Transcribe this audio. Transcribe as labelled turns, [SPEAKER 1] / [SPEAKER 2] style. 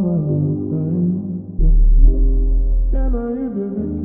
[SPEAKER 1] Can I even?